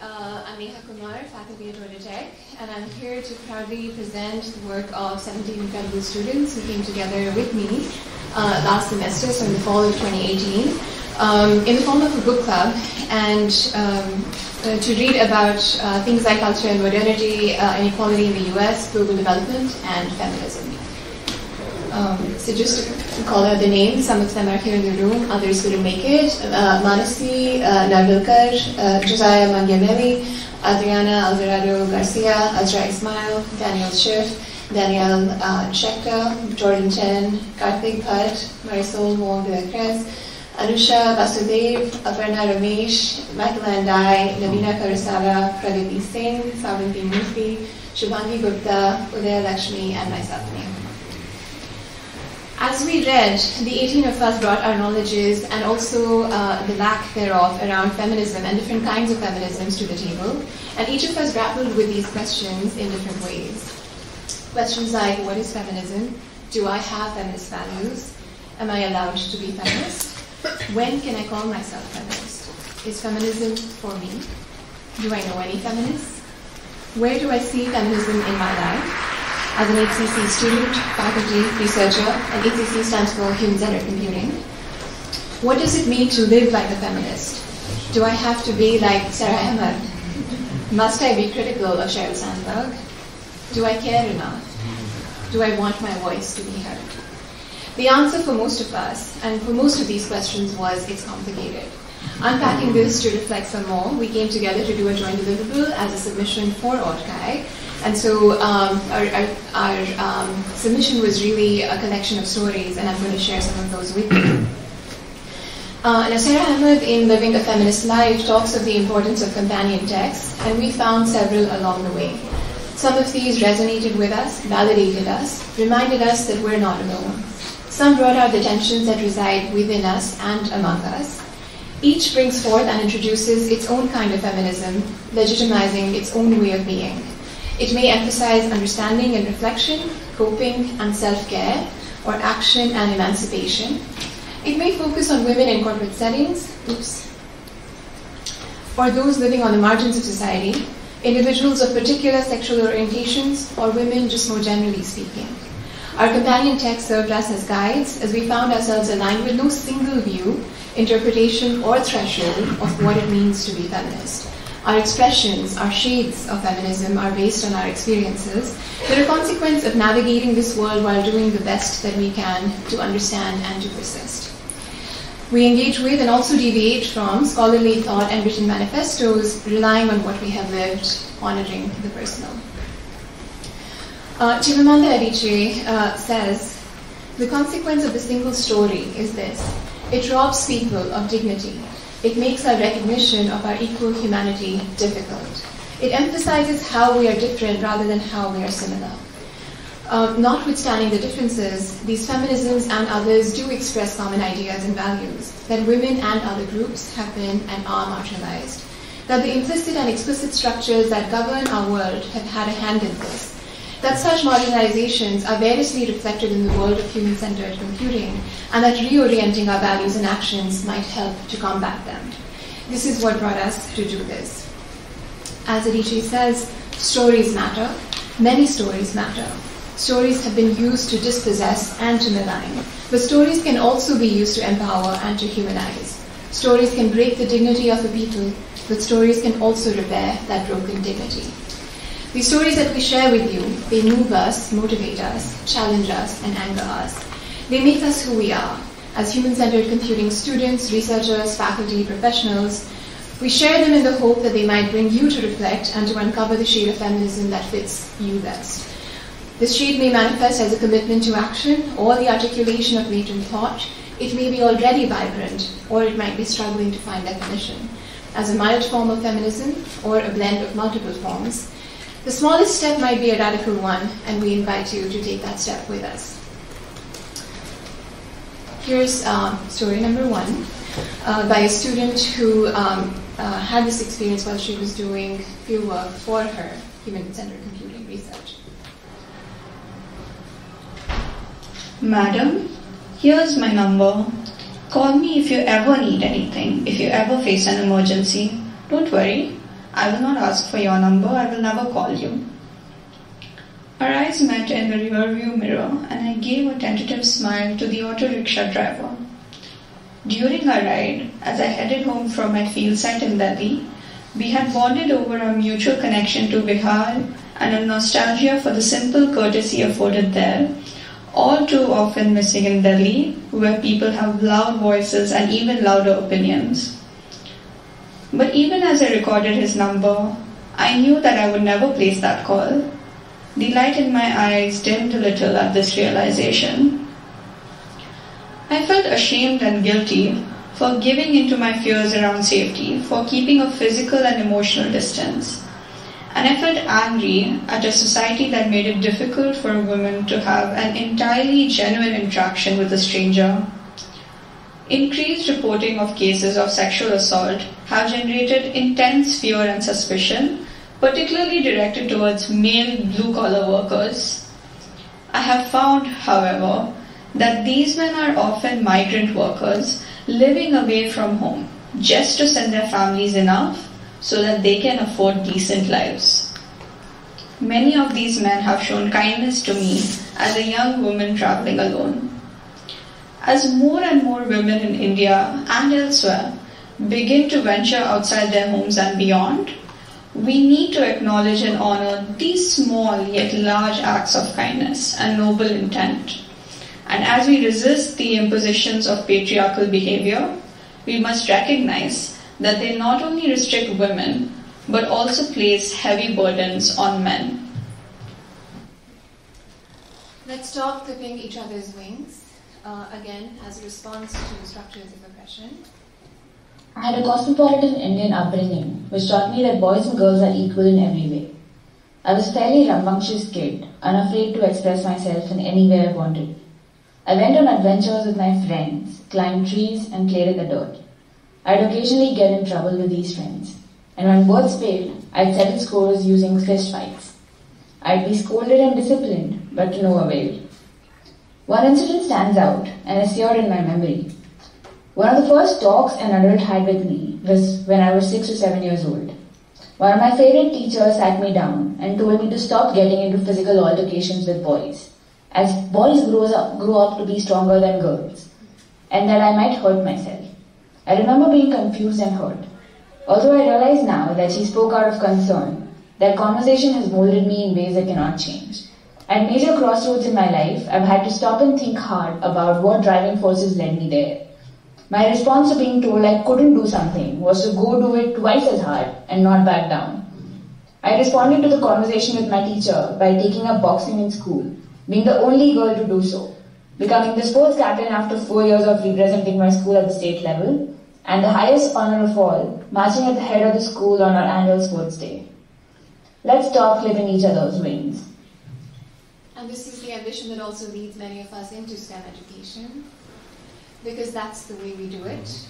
uh, I'm Neha Kumar, faculty at Georgia Tech, and I'm here to proudly present the work of 17 incredible students who came together with me uh, last semester, so in the fall of 2018, um, in the form of a book club, and um, uh, to read about uh, things like culture and modernity, uh, inequality in the US, global development, and feminism. Um, so just to call out the names, some of them are here in the room, others couldn't make it. Uh, Manasee uh, Narvilkar, uh, Josiah Mangiameli, Adriana Alvarado Garcia, Azra Ismail, Daniel Schiff, Danielle uh, Jordan Chen, Karthik Bhat, Marisol Wong-Villacres, Anusha Vasudev, Aparna Ramesh, Michaelanne Dye, Naveena Karusala, Pragati Singh, Savanthi Murthy, Shubhangi Gupta, Udaya Lakshmi, and myself. As we read, the 18 of us brought our knowledges and also uh, the lack thereof around feminism and different kinds of feminisms to the table, and each of us grappled with these questions in different ways. Questions like, what is feminism? Do I have feminist values? Am I allowed to be feminist? When can I call myself feminist? Is feminism for me? Do I know any feminists? Where do I see feminism in my life? As an HCC student, faculty, researcher, and HCC stands for Human Centered Computing. What does it mean to live like a feminist? Do I have to be like Sara Ahmed? Must I be critical of Sheryl Sandberg? Do I care enough? Do I want my voice to be heard? The answer for most of us, and for most of these questions, was it's complicated. Unpacking this to reflect some more, we came together to do a joint deliverable as a submission for alt.chi, and so um, our, our, our um, submission was really a collection of stories, and I'm going to share some of those with you. Uh, Nasira Ahmed in Living a Feminist Life talks of the importance of companion texts, and we found several along the way. Some of these resonated with us, validated us, reminded us that we're not alone. Some brought out the tensions that reside within us and among us. Each brings forth and introduces its own kind of feminism, legitimizing its own way of being. It may emphasize understanding and reflection, coping and self care, or action and emancipation. It may focus on women in corporate settings, oops, or those living on the margins of society, individuals of particular sexual orientations, or women just more generally speaking. Our companion text served us as guides as we found ourselves aligned with no single view, interpretation, or threshold of what it means to be feminist. Our expressions, our shades of feminism are based on our experiences. They're a consequence of navigating this world while doing the best that we can to understand and to persist. We engage with and also deviate from scholarly thought and written manifestos, relying on what we have lived, honoring the personal. Uh, Chimamanda Adichie uh, says, the consequence of a single story is this. It robs people of dignity, it makes our recognition of our equal humanity difficult. It emphasizes how we are different rather than how we are similar. Um, notwithstanding the differences, these feminisms and others do express common ideas and values that women and other groups have been and are marginalized. That the implicit and explicit structures that govern our world have had a hand in this that such marginalizations are variously reflected in the world of human centered computing, and that reorienting our values and actions might help to combat them. This is what brought us to do this. As Adichie says, stories matter, many stories matter. Stories have been used to dispossess and to malign, but stories can also be used to empower and to humanize. Stories can break the dignity of a people, but stories can also repair that broken dignity. The stories that we share with you, they move us, motivate us, challenge us, and anger us. They make us who we are. As human-centered computing students, researchers, faculty, professionals, we share them in the hope that they might bring you to reflect and to uncover the shade of feminism that fits you best. This shade may manifest as a commitment to action or the articulation of latent thought. It may be already vibrant, or it might be struggling to find definition. As a mild form of feminism, or a blend of multiple forms, the smallest step might be a radical one, and we invite you to take that step with us. Here's uh, story number one uh, by a student who um, uh, had this experience while she was doing fieldwork for her human-centered computing research. Madam, here's my number. Call me if you ever need anything, if you ever face an emergency. Don't worry, I will not ask for your number, I will never call you. Our eyes met in the rearview mirror, and I gave a tentative smile to the auto rickshaw driver. During our ride, as I headed home from my field site in Delhi, we had bonded over our mutual connection to Bihar and a nostalgia for the simple courtesy afforded there, all too often missing in Delhi, where people have loud voices and even louder opinions. But even as I recorded his number, I knew that I would never place that call the light in my eyes dimmed a little at this realization. I felt ashamed and guilty for giving into my fears around safety, for keeping a physical and emotional distance. And I felt angry at a society that made it difficult for a woman to have an entirely genuine interaction with a stranger. Increased reporting of cases of sexual assault have generated intense fear and suspicion particularly directed towards male blue collar workers. I have found, however, that these men are often migrant workers living away from home just to send their families enough so that they can afford decent lives. Many of these men have shown kindness to me as a young woman traveling alone. As more and more women in India and elsewhere begin to venture outside their homes and beyond, we need to acknowledge and honor these small yet large acts of kindness and noble intent. And as we resist the impositions of patriarchal behavior, we must recognize that they not only restrict women, but also place heavy burdens on men. Let's stop clipping each other's wings, uh, again, as a response to structures of oppression. I had a cosmopolitan Indian upbringing, which taught me that boys and girls are equal in every way. I was a fairly rambunctious kid, unafraid to express myself in any way I wanted. I went on adventures with my friends, climbed trees, and played in the dirt. I'd occasionally get in trouble with these friends, and when words failed, I'd settle scores using fist fights. I'd be scolded and disciplined, but to no avail. One incident stands out and is seared in my memory. One of the first talks an adult had with me was when I was six or seven years old. One of my favorite teachers sat me down and told me to stop getting into physical altercations with boys, as boys grow up, grow up to be stronger than girls, and that I might hurt myself. I remember being confused and hurt. Although I realize now that she spoke out of concern, that conversation has molded me in ways I cannot change. At major crossroads in my life, I've had to stop and think hard about what driving forces led me there. My response to being told I couldn't do something was to go do it twice as hard and not back down. I responded to the conversation with my teacher by taking up boxing in school, being the only girl to do so, becoming the sports captain after four years of representing my school at the state level, and the highest honor of all, marching at the head of the school on our annual sports day. Let's stop clipping each other's wings. And this is the ambition that also leads many of us into STEM education because that's the way we do it.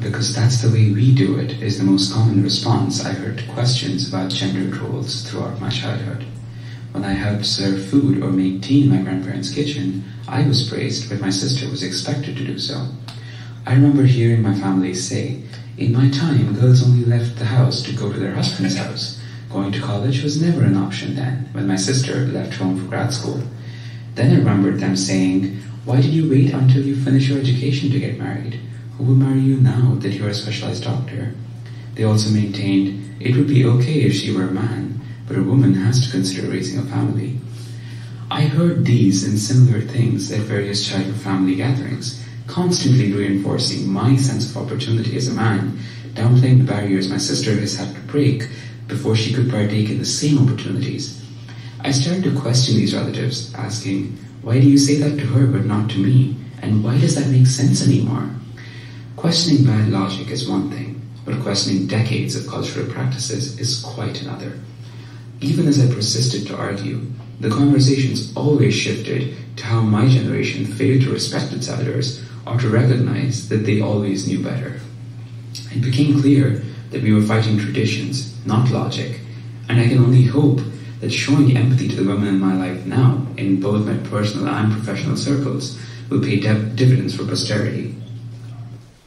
Because that's the way we do it is the most common response I heard to questions about gender roles throughout my childhood. When I helped serve food or make tea in my grandparents' kitchen, I was praised, but my sister was expected to do so. I remember hearing my family say, In my time, girls only left the house to go to their husband's house. Going to college was never an option then, when my sister left home for grad school. Then I remembered them saying, why did you wait until you finish your education to get married? Who will marry you now that you're a specialized doctor? They also maintained it would be okay if she were a man, but a woman has to consider raising a family. I heard these and similar things at various childhood family gatherings, constantly reinforcing my sense of opportunity as a man, downplaying the barriers my sister has had to break before she could partake in the same opportunities. I started to question these relatives, asking, why do you say that to her but not to me? And why does that make sense anymore? Questioning bad logic is one thing, but questioning decades of cultural practices is quite another. Even as I persisted to argue, the conversations always shifted to how my generation failed to respect its elders or to recognize that they always knew better. It became clear that we were fighting traditions, not logic, and I can only hope that showing empathy to the women in my life now, in both my personal and professional circles, will pay dividends for posterity.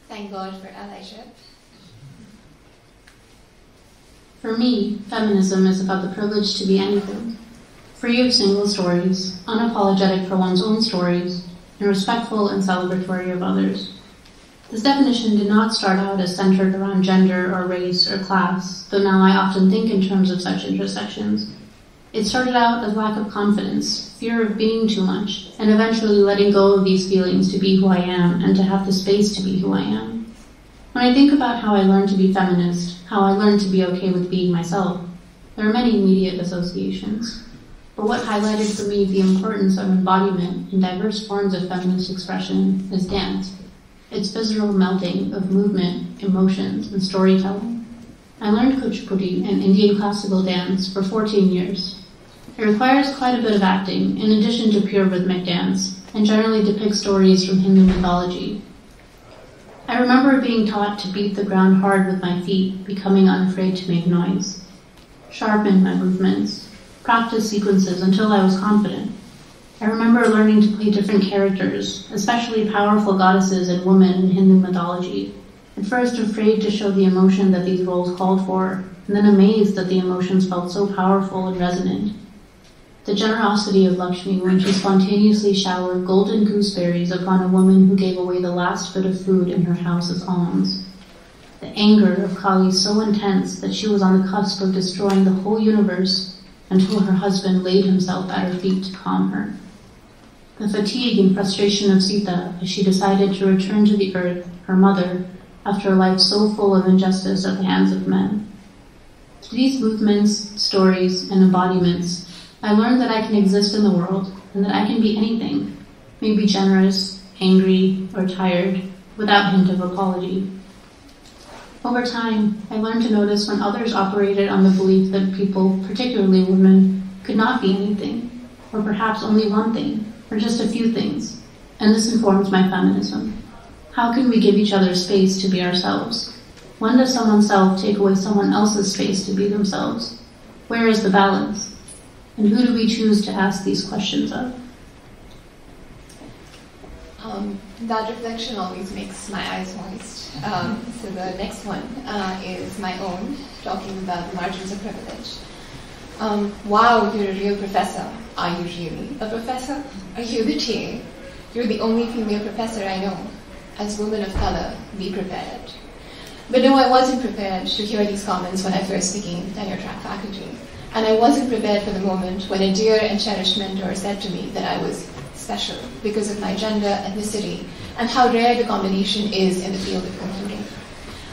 Thank God for allyship. For me, feminism is about the privilege to be anything. Free of single stories, unapologetic for one's own stories, and respectful and celebratory of others. This definition did not start out as centered around gender or race or class, though now I often think in terms of such intersections. It started out as lack of confidence, fear of being too much, and eventually letting go of these feelings to be who I am and to have the space to be who I am. When I think about how I learned to be feminist, how I learned to be okay with being myself, there are many immediate associations. But what highlighted for me the importance of embodiment in diverse forms of feminist expression is dance its visceral melting of movement, emotions, and storytelling. I learned Kuchipudi, an Indian classical dance, for 14 years. It requires quite a bit of acting, in addition to pure rhythmic dance, and generally depicts stories from Hindu mythology. I remember being taught to beat the ground hard with my feet, becoming unafraid to make noise. Sharpen my movements, practice sequences until I was confident. I remember learning to play different characters, especially powerful goddesses and women in Hindu mythology. At first afraid to show the emotion that these roles called for, and then amazed that the emotions felt so powerful and resonant. The generosity of Lakshmi when she spontaneously showered golden gooseberries upon a woman who gave away the last bit of food in her house as alms. The anger of Kali so intense that she was on the cusp of destroying the whole universe until her husband laid himself at her feet to calm her the fatigue and frustration of Sita as she decided to return to the earth, her mother, after a life so full of injustice at the hands of men. These movements, stories, and embodiments, I learned that I can exist in the world and that I can be anything, maybe generous, angry, or tired, without hint of apology. Over time, I learned to notice when others operated on the belief that people, particularly women, could not be anything, or perhaps only one thing, or just a few things, and this informs my feminism. How can we give each other space to be ourselves? When does someone's self take away someone else's space to be themselves? Where is the balance? And who do we choose to ask these questions of? Um, that reflection always makes my eyes moist. Um, so the next one uh, is my own, talking about the margins of privilege. Um, wow, you're a real professor. Are you really a professor? Are you the TA? You're the only female professor I know. As women of color, be prepared. But no, I wasn't prepared to hear these comments when I first became tenure track faculty. And I wasn't prepared for the moment when a dear and cherished mentor said to me that I was special because of my gender, ethnicity, and how rare the combination is in the field of computing.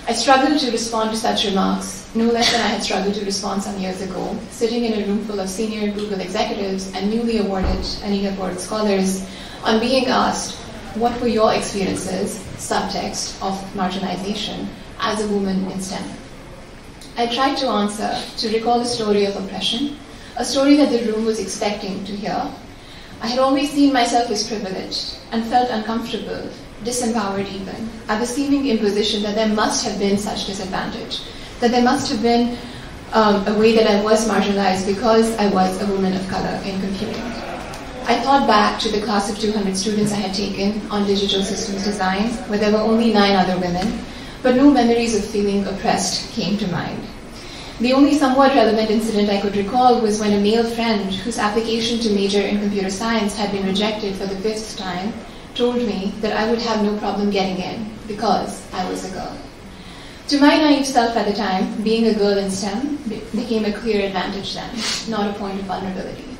I struggled to respond to such remarks, no less than I had struggled to respond some years ago, sitting in a room full of senior Google executives and newly awarded Anita Borg scholars on being asked, what were your experiences, subtext, of marginalization as a woman in STEM? I tried to answer, to recall a story of oppression, a story that the room was expecting to hear. I had always seen myself as privileged and felt uncomfortable disempowered even, at the seeming imposition that there must have been such disadvantage, that there must have been um, a way that I was marginalized because I was a woman of color in computing. I thought back to the class of 200 students I had taken on digital systems design, where there were only nine other women, but no memories of feeling oppressed came to mind. The only somewhat relevant incident I could recall was when a male friend whose application to major in computer science had been rejected for the fifth time told me that I would have no problem getting in because I was a girl. To my naive self at the time, being a girl in STEM became a clear advantage then, not a point of vulnerability.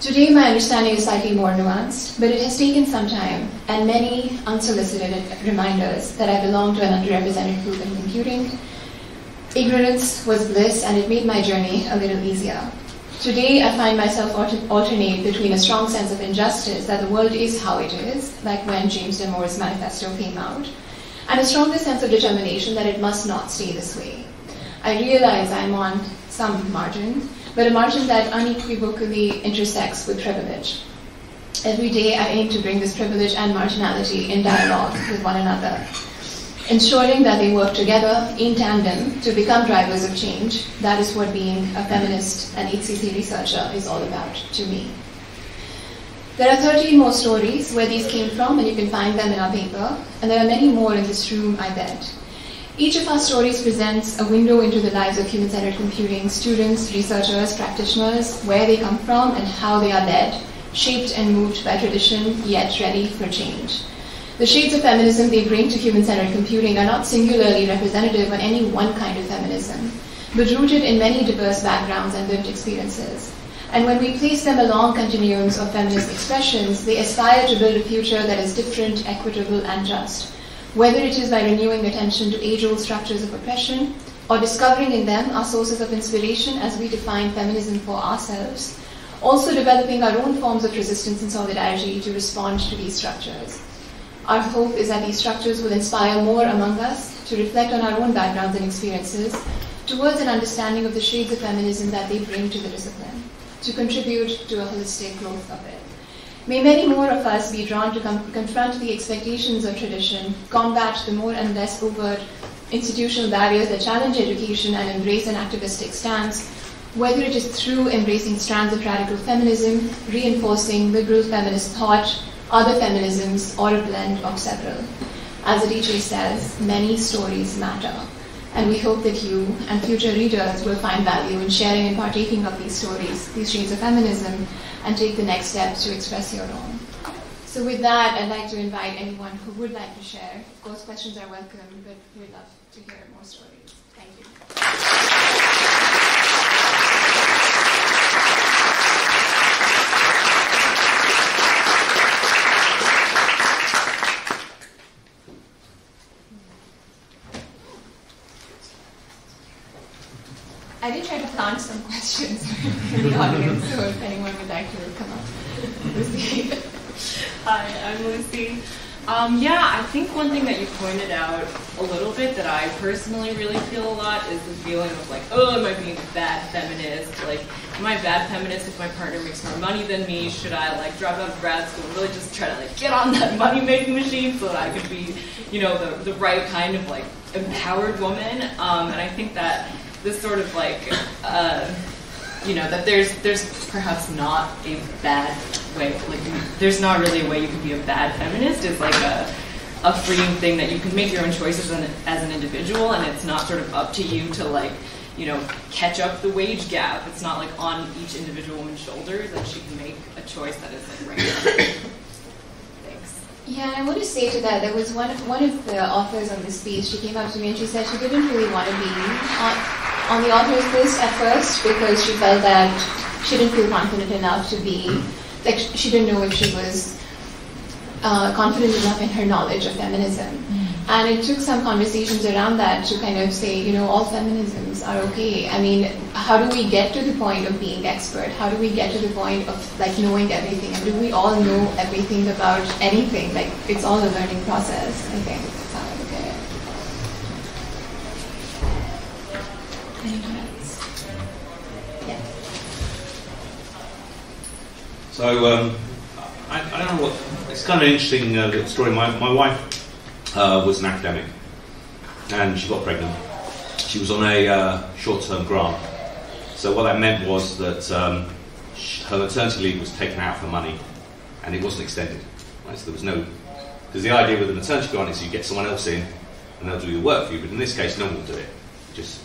Today, my understanding is slightly more nuanced, but it has taken some time and many unsolicited reminders that I belong to an underrepresented group in computing. Ignorance was bliss, and it made my journey a little easier. Today, I find myself alternate between a strong sense of injustice that the world is how it is, like when James Damore's manifesto came out, and a stronger sense of determination that it must not stay this way. I realize I'm on some margin, but a margin that unequivocally intersects with privilege. Every day, I aim to bring this privilege and marginality in dialogue with one another ensuring that they work together in tandem to become drivers of change. That is what being a feminist and HCC researcher is all about to me. There are 13 more stories where these came from, and you can find them in our paper, and there are many more in this room, I bet. Each of our stories presents a window into the lives of human centered computing students, researchers, practitioners, where they come from, and how they are led, shaped and moved by tradition, yet ready for change. The shades of feminism they bring to human centered computing are not singularly representative of any one kind of feminism, but rooted in many diverse backgrounds and lived experiences. And when we place them along continuums of feminist expressions, they aspire to build a future that is different, equitable, and just whether it is by renewing attention to age old structures of oppression or discovering in them our sources of inspiration as we define feminism for ourselves, also developing our own forms of resistance and solidarity to respond to these structures. Our hope is that these structures will inspire more among us to reflect on our own backgrounds and experiences towards an understanding of the shades of feminism that they bring to the discipline, to contribute to a holistic growth of it. May many more of us be drawn to confront the expectations of tradition, combat the more and less overt institutional barriers that challenge education and embrace an activistic stance, whether it is through embracing strands of radical feminism, reinforcing liberal feminist thought, other feminisms, or a blend of several. As Adichie says, many stories matter. And we hope that you and future readers will find value in sharing and partaking of these stories, these shades of feminism, and take the next steps to express your own. So with that, I'd like to invite anyone who would like to share. Of course, questions are welcome, but we'd love to hear more stories. Thank you. I did try to plant some questions the audience, so if anyone would like to come up. Lucy. Hi, I'm Lucy. Um, yeah, I think one thing that you pointed out a little bit that I personally really feel a lot is the feeling of like, oh, am I being a bad feminist? Like, am I a bad feminist if my partner makes more money than me? Should I like drop out of grad school and really just try to like get on that money making machine so that I could be, you know, the, the right kind of like empowered woman? Um, and I think that this sort of like, uh, you know, that there's there's perhaps not a bad way. Like, there's not really a way you can be a bad feminist. It's like a a freeing thing that you can make your own choices as an, as an individual, and it's not sort of up to you to like, you know, catch up the wage gap. It's not like on each individual woman's shoulders that she can make a choice that is like right. Yeah, I want to say to that, there was one, one of the authors on this piece, she came up to me and she said she didn't really want to be on, on the author's list at first because she felt that she didn't feel confident enough to be, like she didn't know if she was uh, confident enough in her knowledge of feminism. And it took some conversations around that to kind of say, you know, all feminisms are okay. I mean, how do we get to the point of being expert? How do we get to the point of like knowing everything? And do we all know everything about anything? Like it's all a learning process. I think So um, I, I don't know what. It's kind of an interesting uh, little story. My, my wife uh, was an academic, and she got pregnant. She was on a uh, short-term grant. So what that meant was that um, her maternity leave was taken out for money, and it wasn't extended. Right? So there was no. Because the idea with the maternity grant is you get someone else in, and they'll do the work for you. But in this case, no one will do it. Just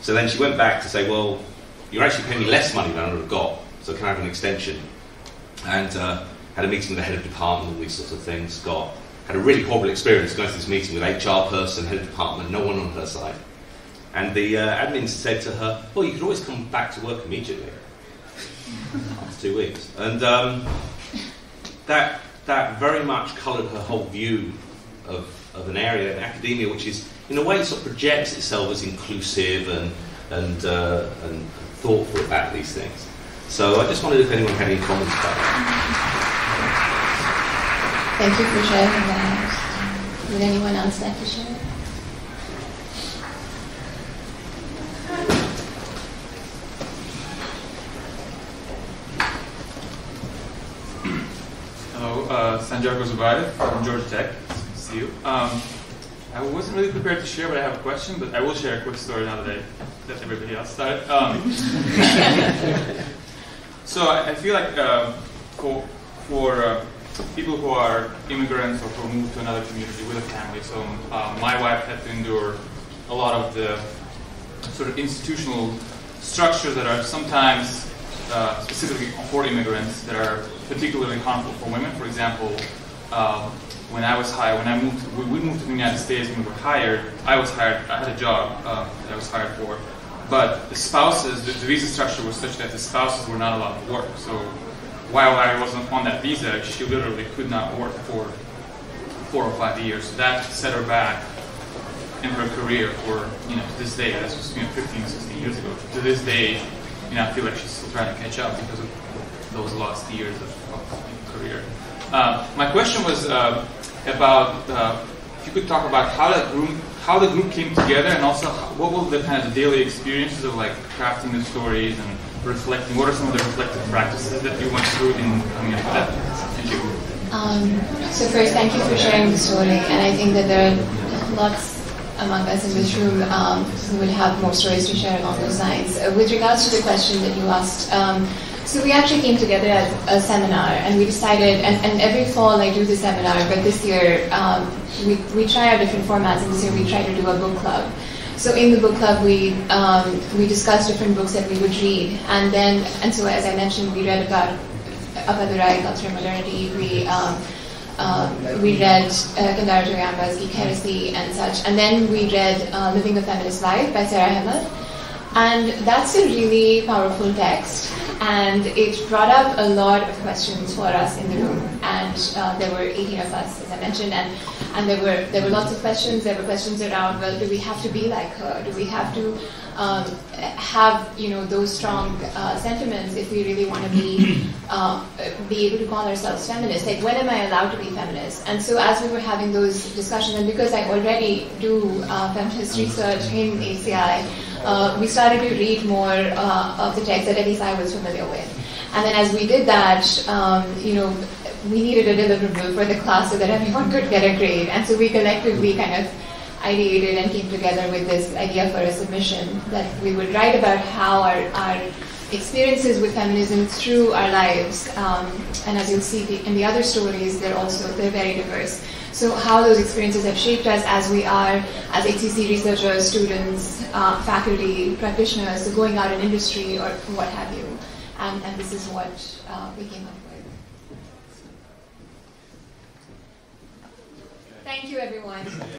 so then she went back to say, well, you're actually paying me less money than I would have got, so can I have an extension? And uh, had a meeting with the head of department, all these sorts of things. Got had a really horrible experience going to this meeting with HR person, head of department, no one on her side. And the uh, admin said to her, well, you could always come back to work immediately after two weeks. And um, that, that very much coloured her whole view of, of an area, academia, which is, in a way, sort of projects itself as inclusive and, and, uh, and thoughtful about these things. So I just wondered if anyone had any comments about that. Thank you for sharing that. Would anyone else like to share? Hello, uh, Santiago Zubair from Georgia Tech. Nice to see you. Um, I wasn't really prepared to share, but I have a question. But I will share a quick story now that I that everybody else started. Um, so I, feel like uh, for for uh, people who are immigrants or who move to another community with a family. So uh, my wife had to endure a lot of the sort of institutional structures that are sometimes uh, specifically for immigrants that are particularly harmful for women. For example, um, when I was hired, when I moved, we moved to the United States, when we were hired, I was hired, I had a job uh, that I was hired for, but the spouses, the, the, visa structure was such that the spouses were not allowed to work. So while I wasn't on that visa, she literally could not work for four or five years. So that set her back in her career for, you know, to this day, this was, you know, 15, 16 years ago. To this day, you know, I feel like she's still trying to catch up because of those lost years of, of career. Uh, my question was uh, about uh, if you could talk about how that group how the group came together and also what were the kind of daily experiences of like crafting the stories and reflecting what are some of the reflective practices that you went through in coming up with that thank you um, so first thank you for sharing the story and i think that there are lots among us in this room um, who would have more stories to share along those lines uh, with regards to the question that you asked um, so we actually came together at a seminar and we decided, and, and every fall I do the seminar, but this year um, we, we try out different formats and this year we try to do a book club. So in the book club we, um, we discussed different books that we would read and then, and so as I mentioned, we read about Appadurai, Culture and Modernity, we, um, um, we read uh, Kentaro Toyama's Geek Heresy and such, and then we read uh, Living a Feminist Life by Sara Ahmed. And that's a really powerful text and it brought up a lot of questions for us in the room. And uh, there were 18 of us, as I mentioned, and, and there were there were lots of questions. There were questions around, well, do we have to be like her? Do we have to um, have you know those strong uh, sentiments if we really want to be uh, be able to call ourselves feminists? Like, when am I allowed to be feminist? And so, as we were having those discussions, and because I already do uh, feminist research in HCI uh, we started to read more uh, of the text that at least I was familiar with. And then as we did that, um, you know, we needed a deliverable for the class so that everyone could get a grade. And so we collectively kind of ideated and came together with this idea for a submission that we would write about how our, our experiences with feminism through our lives. Um, and as you'll see in the other stories, they're also they're very diverse. So how those experiences have shaped us as we are as HCC researchers, students, uh, faculty, practitioners, so going out in industry or what have you. And, and this is what uh, we came up with. Thank you, everyone.